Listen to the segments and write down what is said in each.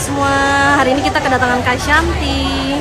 semua. Hari ini kita kedatangan Kak Shanti.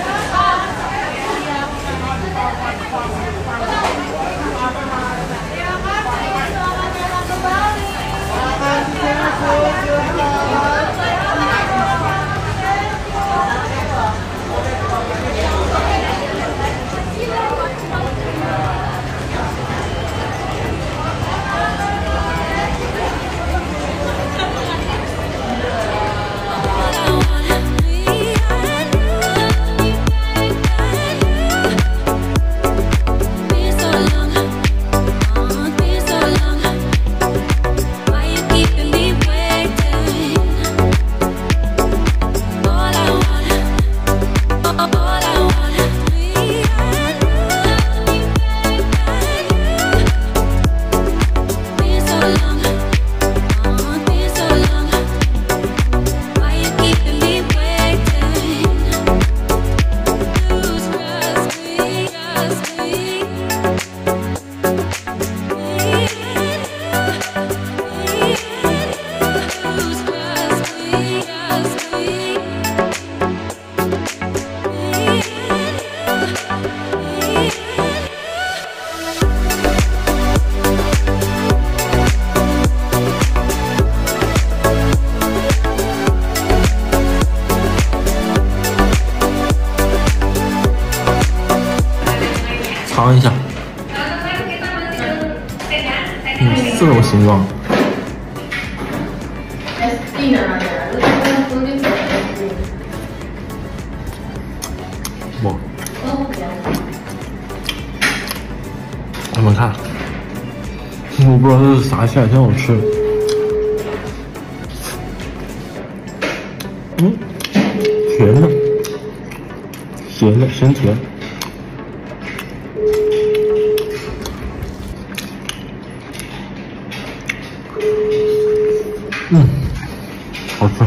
尝一下，嗯，这种形状。哇！你们看，我不知道这是啥馅，挺好吃。嗯，甜的，咸的，咸甜。好吃